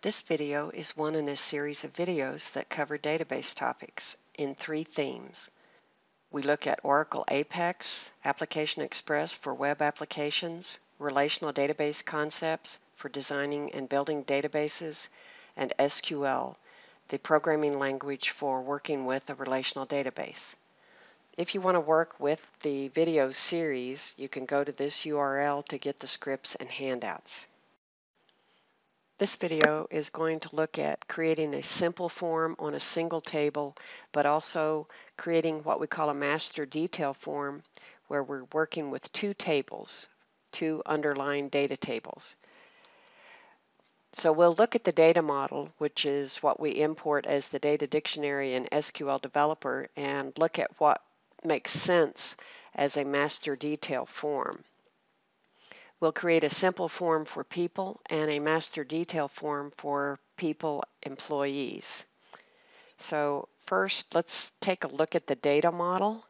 This video is one in a series of videos that cover database topics in three themes. We look at Oracle Apex, Application Express for web applications, relational database concepts for designing and building databases, and SQL, the programming language for working with a relational database. If you want to work with the video series, you can go to this URL to get the scripts and handouts. This video is going to look at creating a simple form on a single table, but also creating what we call a master detail form where we're working with two tables, two underlying data tables. So we'll look at the data model, which is what we import as the data dictionary in SQL Developer, and look at what makes sense as a master detail form. We'll create a simple form for people and a master detail form for people employees. So first, let's take a look at the data model.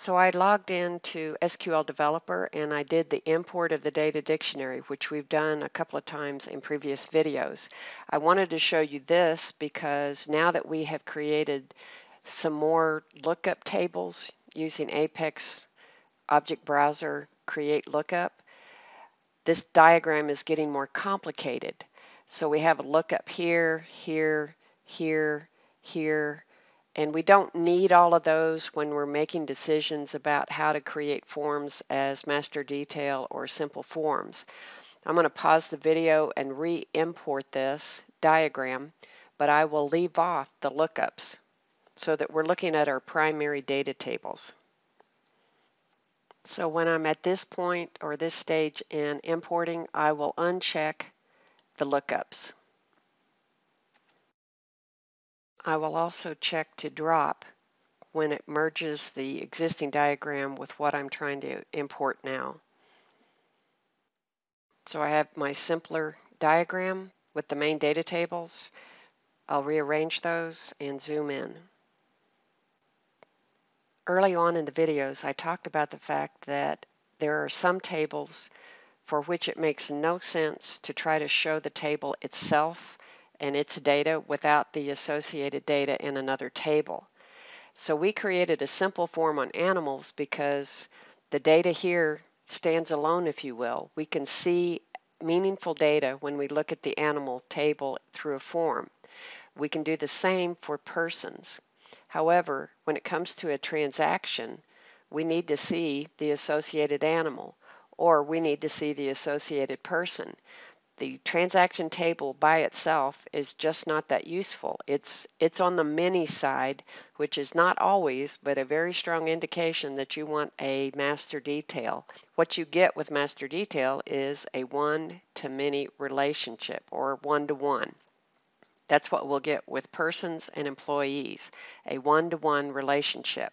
So I logged into SQL Developer and I did the import of the data dictionary, which we've done a couple of times in previous videos. I wanted to show you this because now that we have created some more lookup tables using Apex Object Browser Create Lookup, this diagram is getting more complicated. So we have a lookup here, here, here, here, and we don't need all of those when we're making decisions about how to create forms as master detail or simple forms. I'm going to pause the video and re-import this diagram, but I will leave off the lookups so that we're looking at our primary data tables. So when I'm at this point or this stage in importing, I will uncheck the lookups. I will also check to drop when it merges the existing diagram with what I'm trying to import now. So I have my simpler diagram with the main data tables. I'll rearrange those and zoom in. Early on in the videos, I talked about the fact that there are some tables for which it makes no sense to try to show the table itself and its data without the associated data in another table. So we created a simple form on animals because the data here stands alone, if you will. We can see meaningful data when we look at the animal table through a form. We can do the same for persons. However, when it comes to a transaction, we need to see the associated animal or we need to see the associated person the transaction table by itself is just not that useful. It's it's on the many side, which is not always, but a very strong indication that you want a master detail. What you get with master detail is a one to many relationship or one to one. That's what we'll get with persons and employees, a one to one relationship.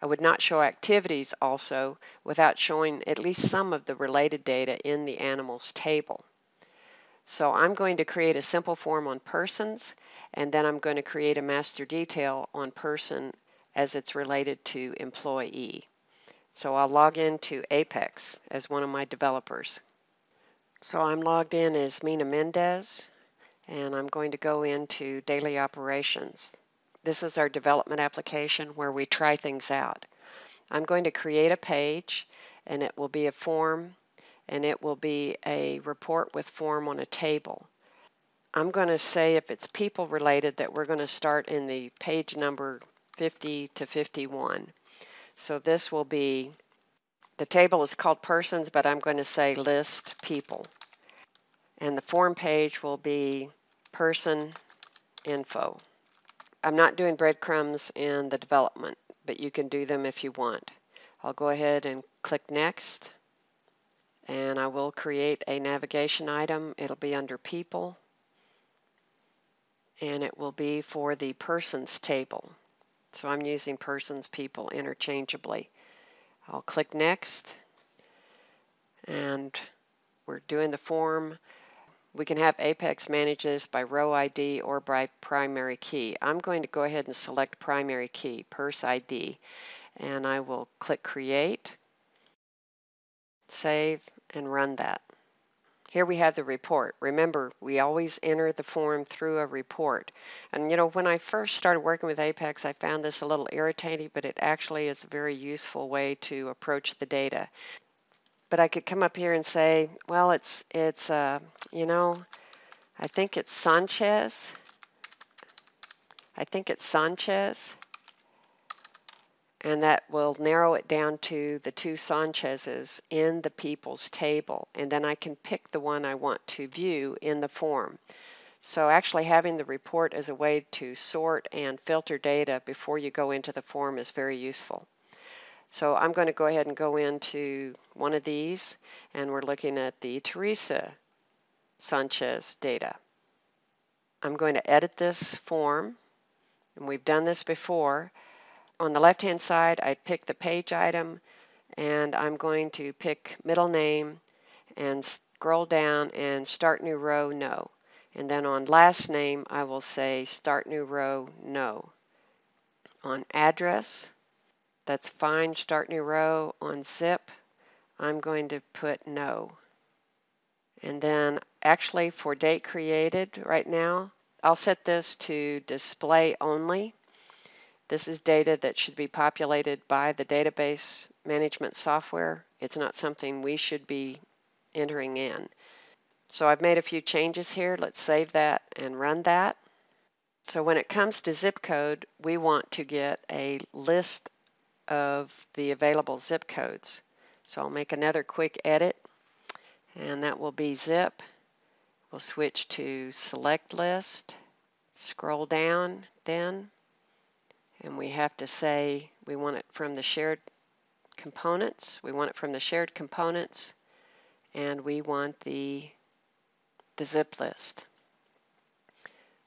I would not show activities also without showing at least some of the related data in the animals table. So I'm going to create a simple form on persons, and then I'm going to create a master detail on person as it's related to employee. So I'll log into Apex as one of my developers. So I'm logged in as Mina Mendez, and I'm going to go into daily operations. This is our development application where we try things out. I'm going to create a page, and it will be a form and it will be a report with form on a table. I'm going to say if it's people related that we're going to start in the page number 50 to 51. So this will be, the table is called persons, but I'm going to say list people. And the form page will be person info. I'm not doing breadcrumbs in the development, but you can do them if you want. I'll go ahead and click next and I will create a navigation item. It'll be under people and it will be for the persons table. So I'm using persons, people interchangeably. I'll click next and we're doing the form. We can have Apex manages by row ID or by primary key. I'm going to go ahead and select primary key, pers ID, and I will click create Save and run that. Here we have the report. Remember, we always enter the form through a report. And you know, when I first started working with Apex, I found this a little irritating, but it actually is a very useful way to approach the data. But I could come up here and say, well, it's, it's uh, you know, I think it's Sanchez. I think it's Sanchez and that will narrow it down to the two Sanchez's in the people's table and then I can pick the one I want to view in the form. So actually having the report as a way to sort and filter data before you go into the form is very useful. So I'm going to go ahead and go into one of these and we're looking at the Teresa Sanchez data. I'm going to edit this form and we've done this before. On the left hand side I pick the page item and I'm going to pick middle name and scroll down and start new row no. And then on last name I will say start new row no. On address that's fine start new row on zip I'm going to put no and then actually for date created right now I'll set this to display only this is data that should be populated by the database management software. It's not something we should be entering in. So I've made a few changes here. Let's save that and run that. So when it comes to zip code, we want to get a list of the available zip codes. So I'll make another quick edit and that will be zip. We'll switch to select list, scroll down then and we have to say we want it from the shared components. We want it from the shared components and we want the, the zip list.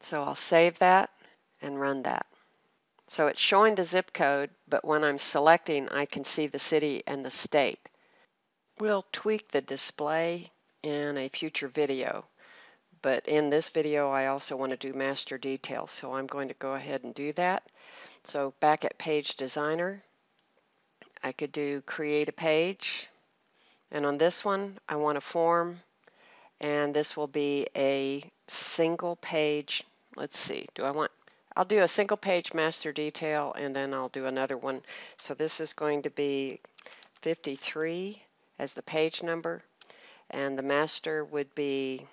So I'll save that and run that. So it's showing the zip code, but when I'm selecting, I can see the city and the state. We'll tweak the display in a future video, but in this video, I also want to do master details, so I'm going to go ahead and do that. So back at Page Designer, I could do create a page. And on this one, I want a form. And this will be a single page. Let's see, do I want, I'll do a single page master detail and then I'll do another one. So this is going to be 53 as the page number. And the master would be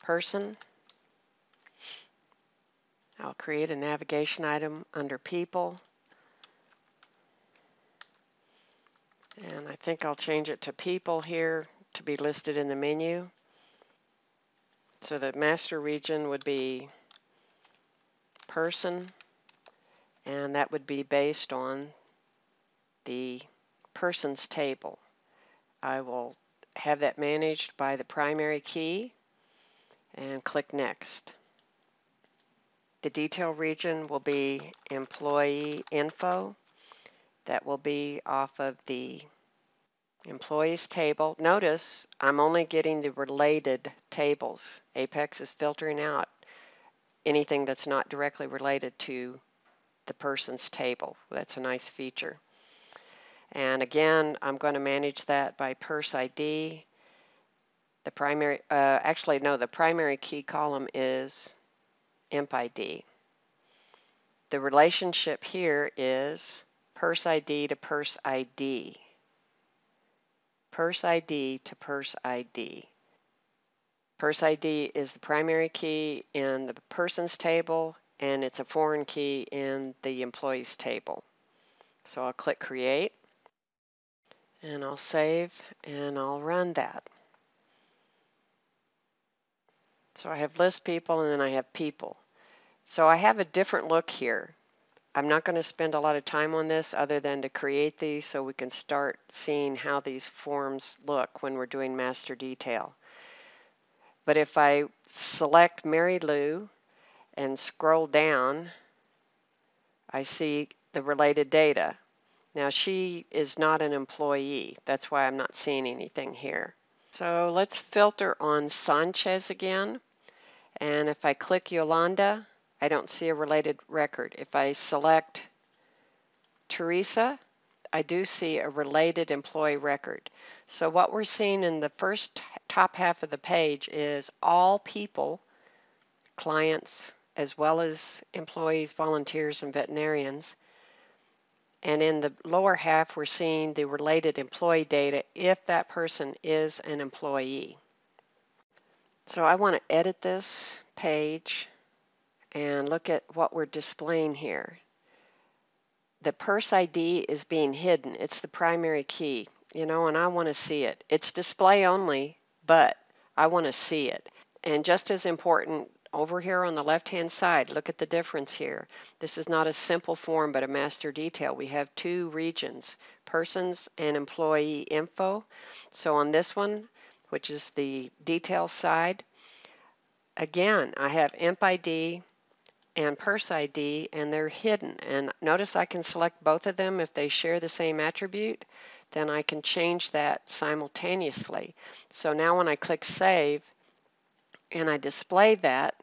person. I'll create a navigation item under people. And I think I'll change it to people here to be listed in the menu. So the master region would be person, and that would be based on the persons table. I will have that managed by the primary key and click next. The detail region will be employee info. That will be off of the employees table. Notice I'm only getting the related tables. Apex is filtering out anything that's not directly related to the person's table. That's a nice feature. And again, I'm going to manage that by pers ID. The primary, uh, actually, no, the primary key column is ID. The relationship here is pers ID to pers ID. Pers ID to pers ID. Pers ID is the primary key in the persons table and it's a foreign key in the employees table. So I'll click create and I'll save and I'll run that. So I have list people and then I have people. So I have a different look here. I'm not going to spend a lot of time on this other than to create these so we can start seeing how these forms look when we're doing master detail. But if I select Mary Lou and scroll down, I see the related data. Now she is not an employee. That's why I'm not seeing anything here. So let's filter on Sanchez again. And if I click Yolanda, I don't see a related record. If I select Teresa, I do see a related employee record. So what we're seeing in the first top half of the page is all people, clients, as well as employees, volunteers, and veterinarians. And in the lower half, we're seeing the related employee data if that person is an employee. So I want to edit this page and look at what we're displaying here. The pers ID is being hidden. It's the primary key, you know, and I want to see it. It's display only, but I want to see it. And just as important, over here on the left-hand side, look at the difference here. This is not a simple form, but a master detail. We have two regions, persons and employee info. So on this one, which is the detail side, again, I have EMP ID and pers ID, and they're hidden. And notice I can select both of them if they share the same attribute then I can change that simultaneously. So now when I click Save, and I display that,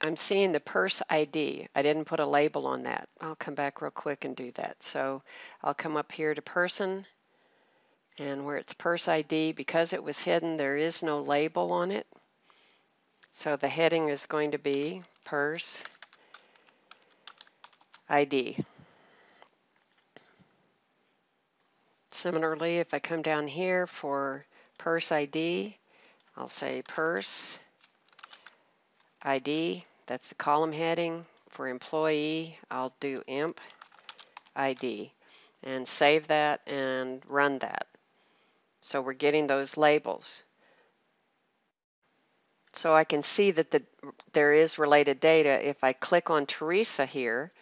I'm seeing the pers ID. I didn't put a label on that. I'll come back real quick and do that. So I'll come up here to person and where it's pers ID, because it was hidden, there is no label on it. So the heading is going to be pers ID. Similarly, if I come down here for pers ID, I'll say pers ID, that's the column heading. For employee, I'll do EMP ID and save that and run that. So we're getting those labels. So I can see that the, there is related data. If I click on Teresa here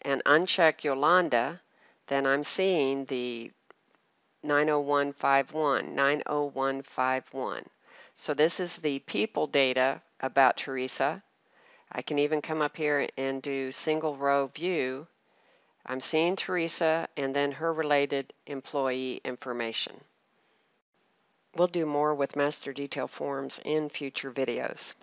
and uncheck Yolanda, then I'm seeing the 90151, 90151. So this is the people data about Teresa. I can even come up here and do single row view. I'm seeing Teresa and then her related employee information. We'll do more with master detail forms in future videos.